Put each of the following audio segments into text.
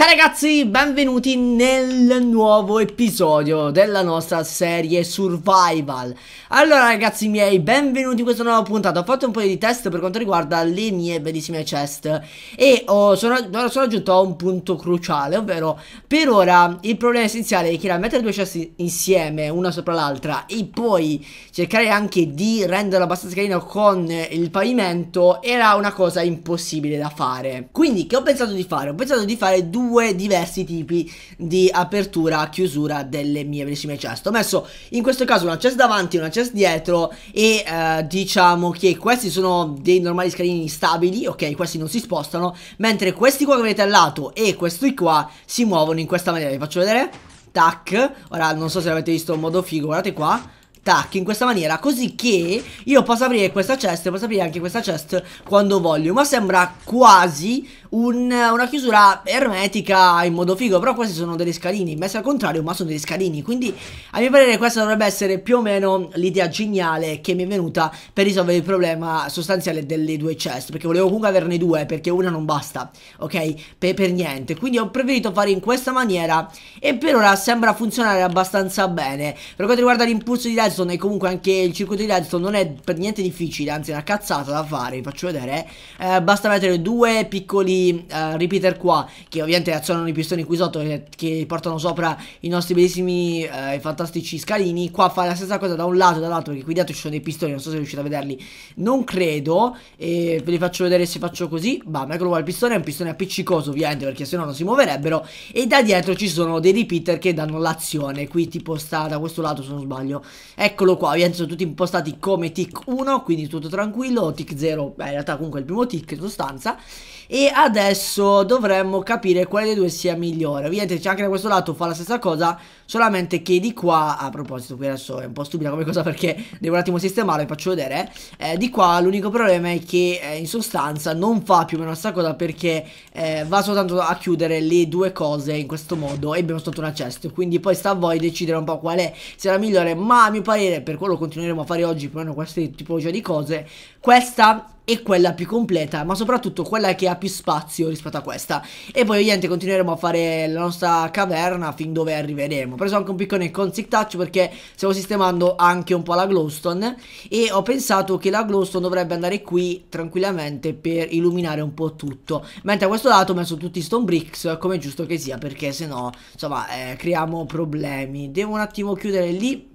Ciao ragazzi, benvenuti nel nuovo episodio della nostra serie Survival. Allora ragazzi miei, benvenuti in questa nuova puntata. Ho fatto un po' di test per quanto riguarda le mie bellissime chest E oh, sono, sono giunto a un punto cruciale Ovvero, per ora il problema essenziale è che da mettere due chest insieme, una sopra l'altra E poi cercare anche di renderlo abbastanza carino con il pavimento Era una cosa impossibile da fare. Quindi, che ho pensato di fare? Ho pensato di fare due due diversi tipi di apertura chiusura delle mie bellissime chest ho messo in questo caso una chest davanti e una chest dietro e eh, diciamo che questi sono dei normali scalini stabili ok? Questi non si spostano mentre questi qua che vedete al lato e questi qua si muovono in questa maniera. Vi faccio vedere? Tac. Ora non so se l'avete visto in modo figo. Guardate qua. Tac in questa maniera. Così che io posso aprire questa chest e posso aprire anche questa chest quando voglio ma sembra quasi un, una chiusura ermetica in modo figo Però questi sono degli scalini. Messi al contrario ma sono degli scalini. Quindi a mio parere questa dovrebbe essere più o meno l'idea geniale che mi è venuta Per risolvere il problema sostanziale delle due chest Perché volevo comunque averne due perché una non basta Ok? Per, per niente. Quindi ho preferito fare in questa maniera E per ora sembra funzionare abbastanza bene. Per quanto riguarda l'impulso di redstone E comunque anche il circuito di redstone non è per niente difficile Anzi è una cazzata da fare Vi faccio vedere eh, Basta mettere due piccoli uh, repeater qua che ovviamente azionano i pistoni qui sotto che, che portano sopra i nostri bellissimi uh, e fantastici scalini. Qua fa la stessa cosa da un lato e dall'altro perché qui dietro ci sono dei pistoni non so se riuscite a vederli. Non credo e ve li faccio vedere se faccio così. Bam eccolo qua il pistone è un pistone appiccicoso ovviamente perché se no non si muoverebbero. E da dietro ci sono dei repeater che danno l'azione qui tipo sta da questo lato se non sbaglio. Eccolo qua ovviamente sono tutti impostati come tick 1 quindi tutto tranquillo tick 0 beh in realtà comunque è il primo tick in sostanza e adesso dovremmo capire quale dei due sia migliore. Ovviamente c'è anche da questo lato fa la stessa cosa solamente che di qua a proposito qui adesso è un po' stupida come cosa perché devo un attimo sistemare faccio vedere eh, di qua l'unico problema è che eh, in sostanza non fa più o meno la stessa cosa perché eh, va soltanto a chiudere le due cose in questo modo e abbiamo soltanto una chest quindi poi sta a voi decidere un po' qual è sia la migliore. Ma a mio parere per quello continueremo a fare oggi più o meno queste tipologie di cose questa è quella più completa, ma soprattutto quella che ha più spazio rispetto a questa. E poi ovviamente continueremo a fare la nostra caverna fin dove arriveremo. Ho preso anche un piccone con Sick Touch perché stavo sistemando anche un po' la glowstone e ho pensato che la glowstone dovrebbe andare qui tranquillamente per illuminare un po' tutto. Mentre a questo lato ho messo tutti i stone bricks come giusto che sia perché se no insomma eh, creiamo problemi. Devo un attimo chiudere lì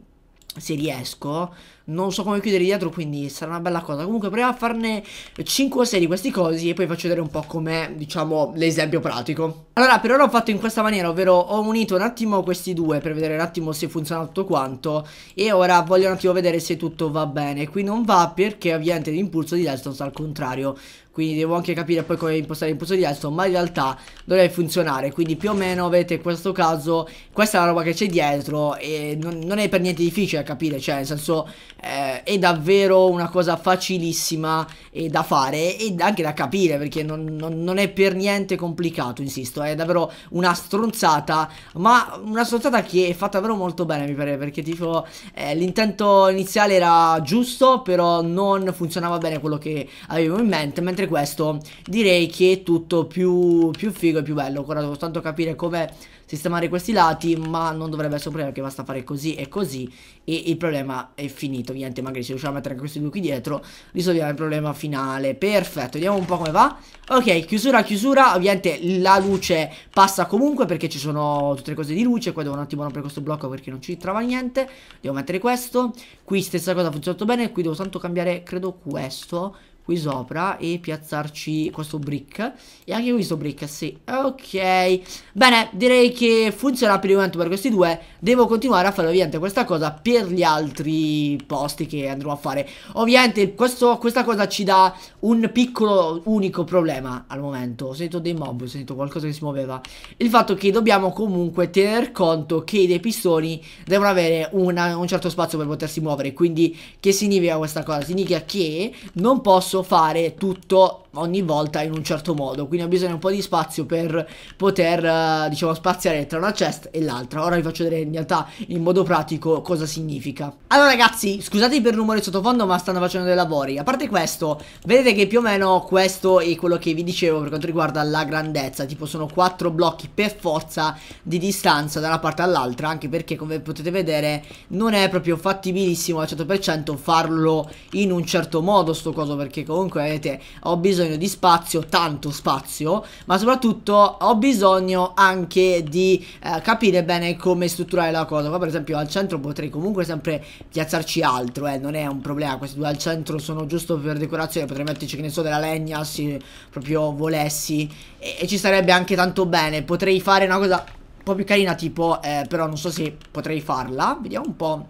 se riesco non so come chiudere dietro quindi sarà una bella cosa. Comunque proviamo a farne 5 o 6 di questi cosi e poi faccio vedere un po' come diciamo l'esempio pratico. Allora per ora ho fatto in questa maniera ovvero ho unito un attimo questi due per vedere un attimo se funziona tutto quanto e ora voglio un attimo vedere se tutto va bene. Qui non va perché ovviamente l'impulso di destra sta al contrario. Quindi devo anche capire poi come impostare l'impulso di destro ma in realtà dovrebbe funzionare. Quindi più o meno avete in questo caso questa è la roba che c'è dietro e non, non, è per niente difficile da capire cioè nel senso eh, è davvero una cosa facilissima e da fare e anche da capire perché non, non, non, è per niente complicato insisto è davvero una stronzata ma una stronzata che è fatta davvero molto bene mi pare perché tipo eh, l'intento iniziale era giusto però non funzionava bene quello che avevo in mente mentre questo direi che è tutto più, più figo e più bello. Ora devo soltanto capire come sistemare questi lati ma non dovrebbe essere un problema perché basta fare così e così e il problema è finito. Ovviamente magari se riusciamo a mettere questi due qui dietro risolviamo il problema finale. Perfetto vediamo un po' come va. Ok chiusura chiusura. Ovviamente la luce passa comunque perché ci sono tutte le cose di luce. Qua devo un attimo rompere questo blocco perché non ci trova niente. Devo mettere questo. Qui stessa cosa ha funzionato bene. Qui devo tanto cambiare credo questo qui sopra e piazzarci questo brick. E anche questo brick, sì, ok. Bene, direi che funziona per il momento per questi due. Devo continuare a fare ovviamente questa cosa per gli altri posti che andrò a fare. Ovviamente questo, questa cosa ci dà un piccolo unico problema al momento. Ho sentito dei mob, ho sentito qualcosa che si muoveva. Il fatto che dobbiamo comunque tener conto che dei pistoni devono avere una, un certo spazio per potersi muovere. Quindi che significa questa cosa? significa che non posso posso fare tutto ogni volta in un certo modo. Quindi ho bisogno un po' di spazio per poter uh, diciamo spaziare tra una chest e l'altra. Ora vi faccio vedere in realtà in modo pratico cosa significa. Allora ragazzi scusate per il rumore sottofondo ma stanno facendo dei lavori. A parte questo vedete che più o meno questo è quello che vi dicevo per quanto riguarda la grandezza. Tipo sono quattro blocchi per forza di distanza da una parte all'altra anche perché come potete vedere non è proprio fattibilissimo al 100% farlo in un certo modo sto coso perché comunque vedete ho bisogno bisogno di spazio, tanto spazio, ma soprattutto ho bisogno anche di eh, capire bene come strutturare la cosa. Qua per esempio al centro potrei comunque sempre piazzarci altro, eh, non è un problema, questi due al centro sono giusto per decorazione, potrei metterci che ne so della legna se proprio volessi. E, e ci starebbe anche tanto bene, potrei fare una cosa un po' più carina tipo, eh, però non so se potrei farla, vediamo un po'.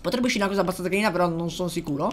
Potrebbe uscire una cosa abbastanza carina però non sono sicuro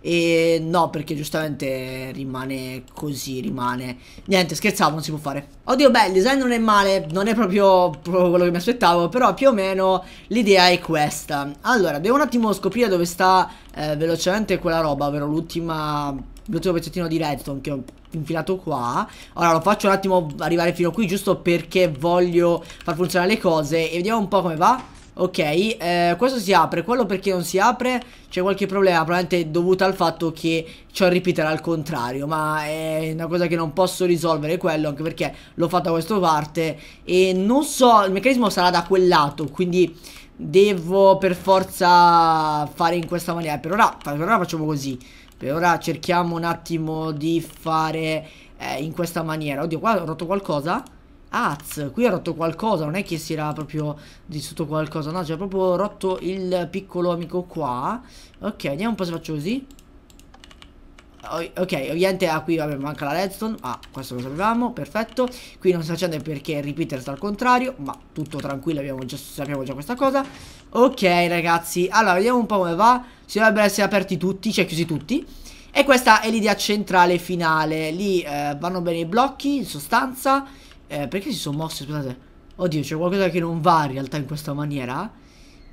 e no, perché giustamente rimane così, rimane. Niente, scherzavo, non si può fare. Oddio, beh, il design non è male, non è proprio, proprio quello che mi aspettavo, però più o meno l'idea è questa. Allora, devo un attimo scoprire dove sta eh, velocemente quella roba, ovvero l'ultima l'ultimo pezzettino di redstone che ho infilato qua Ora lo faccio un attimo arrivare fino qui giusto perché voglio far funzionare le cose E vediamo un po' come va Ok, eh, questo si apre, quello perché non si apre c'è qualche problema, probabilmente dovuto al fatto che c'ho il repeater al contrario, ma è una cosa che non posso risolvere quello, anche perché l'ho fatto da questa parte e non so, il meccanismo sarà da quel lato, quindi devo per forza fare in questa maniera, per ora, per ora facciamo così, per ora cerchiamo un attimo di fare eh, in questa maniera, oddio qua ho rotto qualcosa? Az, qui ha rotto qualcosa, non è che si era proprio distrutto qualcosa, no, cioè proprio rotto il piccolo amico qua. Ok, vediamo un po' se faccio così. Ok, ovviamente ah, qui vabbè, manca la redstone. Ah, questo lo sapevamo, perfetto. Qui non si accende perché il repeater sta al contrario Ma tutto tranquillo, abbiamo già, sappiamo già questa cosa. Ok ragazzi, allora vediamo un po' come va. Si dovrebbero essere aperti tutti, cioè chiusi tutti. E questa è l'idea centrale finale. Lì eh, vanno bene i blocchi, in sostanza eh, perché si sono mossi? Aspettate. Oddio, c'è qualcosa che non va in realtà in questa maniera.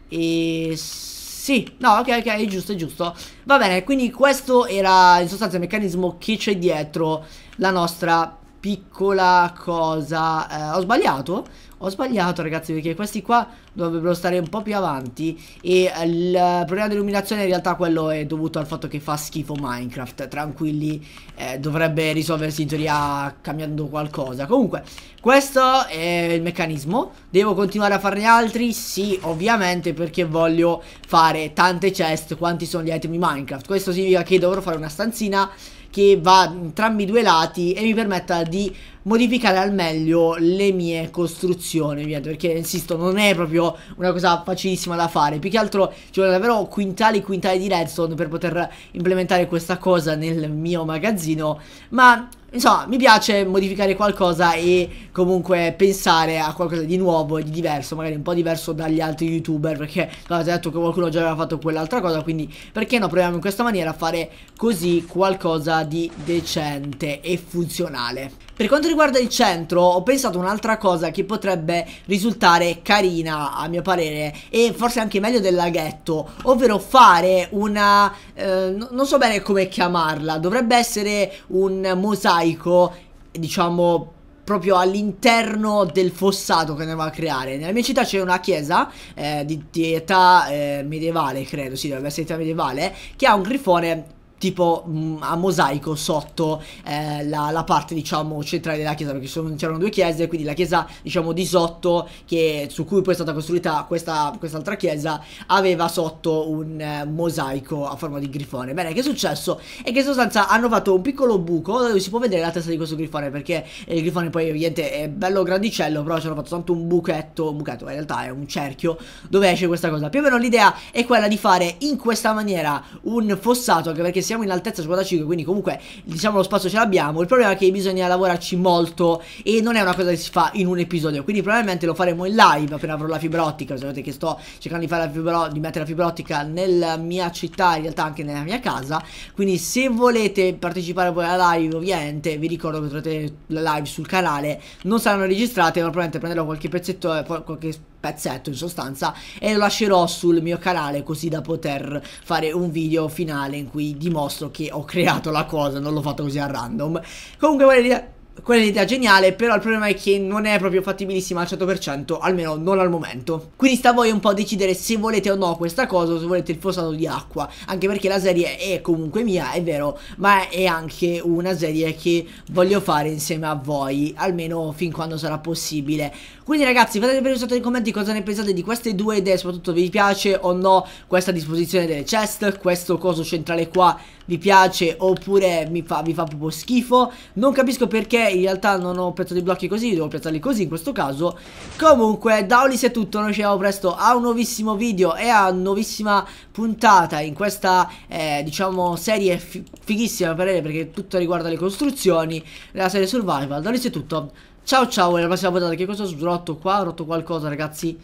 E... Sì, no, ok, ok, è giusto, è giusto. Va bene, quindi questo era in sostanza il meccanismo che c'è dietro la nostra piccola cosa. Eh, ho sbagliato? Ho sbagliato ragazzi perché questi qua dovrebbero stare un po' più avanti E il problema dell'illuminazione in realtà quello è dovuto al fatto che fa schifo Minecraft Tranquilli eh, dovrebbe risolversi in teoria cambiando qualcosa Comunque questo è il meccanismo Devo continuare a farne altri? Sì ovviamente perché voglio fare tante chest quanti sono gli item di Minecraft Questo significa che dovrò fare una stanzina che va entrambi i due lati e mi permetta di modificare al meglio le mie costruzioni perché insisto non è proprio una cosa facilissima da fare più che altro ci vogliono davvero quintali e quintali di redstone per poter implementare questa cosa nel mio magazzino ma Insomma, mi piace modificare qualcosa e comunque pensare a qualcosa di nuovo e di diverso, magari un po' diverso dagli altri youtuber, perché avete detto che qualcuno già aveva fatto quell'altra cosa, quindi perché no, proviamo in questa maniera a fare così qualcosa di decente e funzionale. Per quanto riguarda il centro, ho pensato un'altra cosa che potrebbe risultare carina a mio parere e forse anche meglio del laghetto, ovvero fare una... Eh, non so bene come chiamarla, dovrebbe essere un mosaico, diciamo proprio all'interno del fossato che andiamo a creare. Nella mia città c'è una chiesa eh, di, di, età eh, medievale, credo, sì, dovrebbe essere età medievale, che ha un grifone tipo mm, a mosaico sotto eh, la, la, parte diciamo centrale della chiesa perché c'erano due chiese quindi la chiesa diciamo di sotto che, su cui poi è stata costruita questa quest'altra chiesa aveva sotto un eh, mosaico a forma di grifone. Bene che è successo? È che in sostanza hanno fatto un piccolo buco dove si può vedere la testa di questo grifone perché il grifone poi ovviamente è bello grandicello però ci hanno fatto tanto un buchetto un buchetto in realtà è un cerchio dove esce questa cosa. Più o meno l'idea è quella di fare in questa maniera un fossato anche perché siamo in altezza 55 quindi comunque diciamo lo spazio ce l'abbiamo. Il problema è che bisogna lavorarci molto e non è una cosa che si fa in un episodio quindi probabilmente lo faremo in live appena avrò la fibra ottica. Sapete che sto cercando di, fare la fibra, di mettere la fibra ottica nella mia città in realtà anche nella mia casa. Quindi se volete partecipare poi alla live ovviamente vi ricordo che troverete la live sul canale. Non saranno registrate ma probabilmente prenderò qualche pezzetto qualche pezzetto in sostanza e lo lascerò sul mio canale così da poter fare un video finale in cui dimostro che ho creato la cosa, non l'ho fatto così a random. Comunque volete quella è un'idea geniale, però il problema è che non è proprio fattibilissima al 100%, almeno non al momento. Quindi sta a voi un po' decidere se volete o no questa cosa o se volete il fossato di acqua, anche perché la serie è comunque mia, è vero, ma è anche una serie che voglio fare insieme a voi, almeno fin quando sarà possibile. Quindi ragazzi fate sapere sotto nei commenti cosa ne pensate di queste due idee, soprattutto vi piace o no questa disposizione delle chest, questo coso centrale qua vi piace oppure mi fa, vi fa proprio schifo. Non capisco perché in realtà non ho piazzato i blocchi così, devo piazzarli così in questo caso. Comunque da Olis è tutto, noi ci vediamo presto a un nuovissimo video e a una nuovissima puntata in questa eh, diciamo serie fighissima per perché tutto riguarda le costruzioni, la serie survival. Da Olis è tutto. Ciao ciao, alla prossima puntata che cosa ho rotto qua? Ho rotto qualcosa ragazzi.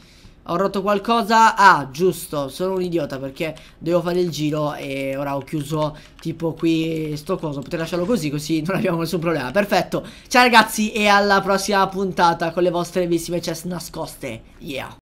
Ho rotto qualcosa? Ah, giusto, sono un idiota perché devo fare il giro e ora ho chiuso tipo qui sto coso. Potete lasciarlo così, così non abbiamo nessun problema. Perfetto, ciao ragazzi e alla prossima puntata con le vostre bellissime chest nascoste. Yeah